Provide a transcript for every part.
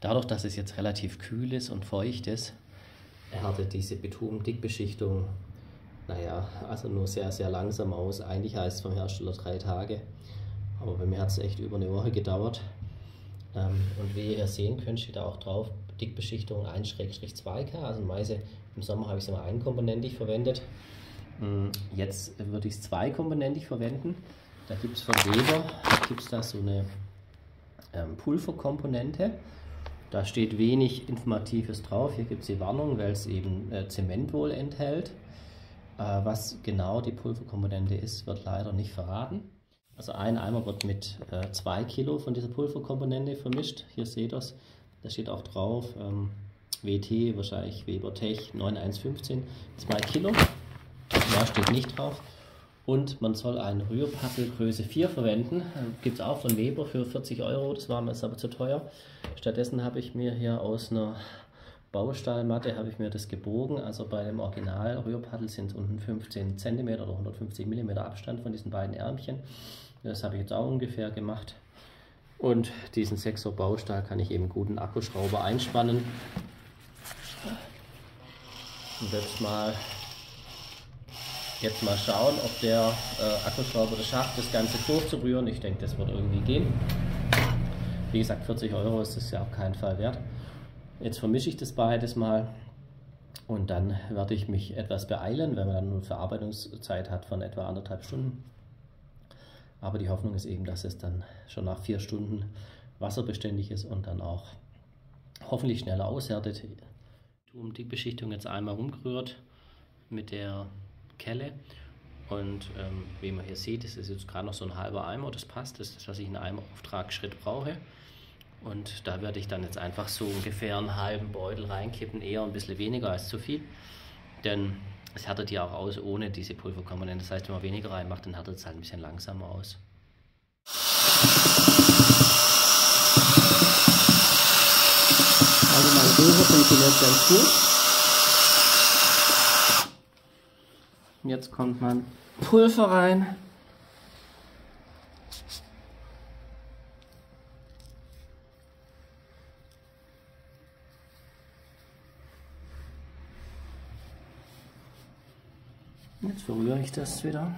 Dadurch, dass es jetzt relativ kühl ist und feucht ist, erhärtet diese Bitumen-Dickbeschichtung, naja, also nur sehr, sehr langsam aus. Eigentlich heißt es vom Hersteller drei Tage, aber bei mir hat es echt über eine Woche gedauert. Ähm, und wie ihr sehen könnt, steht da auch drauf, Dickbeschichtung 1-2K, also meise im Sommer habe ich es immer einkomponentig verwendet. Mm, jetzt würde ich es zweikomponentig verwenden. Da gibt es von Weber gibt's da so eine ähm, Pulverkomponente. Da steht wenig Informatives drauf. Hier gibt es die Warnung, weil es eben äh, Zement wohl enthält. Äh, was genau die Pulverkomponente ist, wird leider nicht verraten. Also ein Eimer wird mit 2 äh, Kilo von dieser Pulverkomponente vermischt. Hier seht ihr es. Da steht auch drauf, ähm, WT, wahrscheinlich Weber Tech 9115, 2 Kilo. Mehr steht nicht drauf. Und man soll ein Rührpaddel Größe 4 verwenden. Gibt es auch von Weber für 40 Euro, das war mir jetzt aber zu teuer. Stattdessen habe ich mir hier aus einer Baustahlmatte habe ich mir das gebogen. Also bei dem Original Rührpaddel sind unten 15 cm oder 150 mm Abstand von diesen beiden Ärmchen. Das habe ich jetzt auch ungefähr gemacht. Und diesen 6er Baustahl kann ich eben guten Akkuschrauber einspannen. Und jetzt mal Jetzt mal schauen, ob der äh, Akkuschrauber das schafft, das Ganze durchzurühren. Ich denke, das wird irgendwie gehen. Wie gesagt, 40 Euro ist das ja auf keinen Fall wert. Jetzt vermische ich das beides mal und dann werde ich mich etwas beeilen, wenn man dann eine Verarbeitungszeit hat von etwa anderthalb Stunden. Aber die Hoffnung ist eben, dass es dann schon nach vier Stunden wasserbeständig ist und dann auch hoffentlich schneller aushärtet. Die Beschichtung jetzt einmal rumgerührt mit der Kelle. Und ähm, wie man hier sieht, ist es jetzt gerade noch so ein halber Eimer, das passt, das ist das, was ich in einem Auftragsschritt brauche. Und da werde ich dann jetzt einfach so ungefähr einen halben Beutel reinkippen, eher ein bisschen weniger als zu viel. Denn es härtet ja auch aus ohne diese Pulverkomponente. Das heißt, wenn man weniger reinmacht, dann härtet es halt ein bisschen langsamer aus. Also mein Pulver funktioniert ganz gut. Jetzt kommt mein Pulver rein. Jetzt verrühre ich das wieder.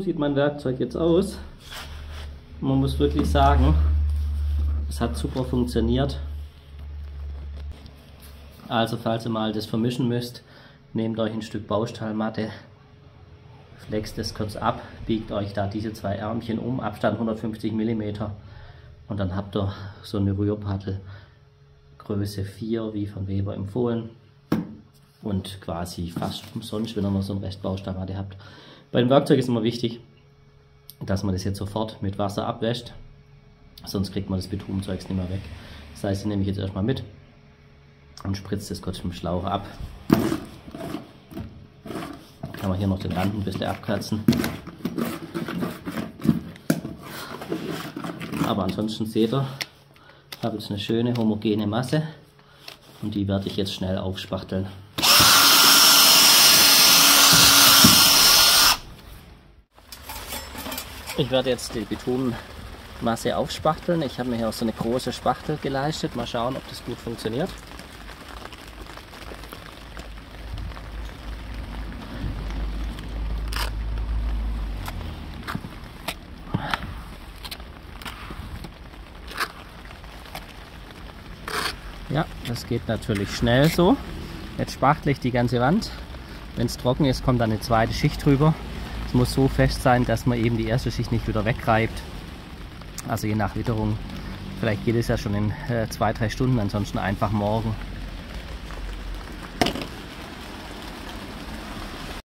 Sieht mein Werkzeug jetzt aus. Man muss wirklich sagen, es hat super funktioniert. Also falls ihr mal das vermischen müsst, nehmt euch ein Stück Baustahlmatte, flext es kurz ab, biegt euch da diese zwei Ärmchen um, Abstand 150 mm und dann habt ihr so eine Rührpaddel Größe 4 wie von Weber empfohlen und quasi fast umsonst, wenn ihr noch so ein Rest Baustahlmatte habt. Bei dem Werkzeug ist immer wichtig, dass man das jetzt sofort mit Wasser abwäscht. Sonst kriegt man das Bitumenzeug nicht mehr weg. Das heißt, die nehme ich jetzt erstmal mit und spritze das kurz mit dem Schlauch ab. Kann man hier noch den Rand ein bisschen abkratzen. Aber ansonsten seht ihr, ich habe jetzt eine schöne homogene Masse und die werde ich jetzt schnell aufspachteln. Ich werde jetzt die Bitumenmasse aufspachteln. Ich habe mir hier auch so eine große Spachtel geleistet. Mal schauen, ob das gut funktioniert. Ja, das geht natürlich schnell so. Jetzt spachtle ich die ganze Wand. Wenn es trocken ist, kommt dann eine zweite Schicht drüber. Es muss so fest sein, dass man eben die erste Schicht nicht wieder wegreibt. Also je nach Witterung. Vielleicht geht es ja schon in äh, zwei, drei Stunden, ansonsten einfach morgen.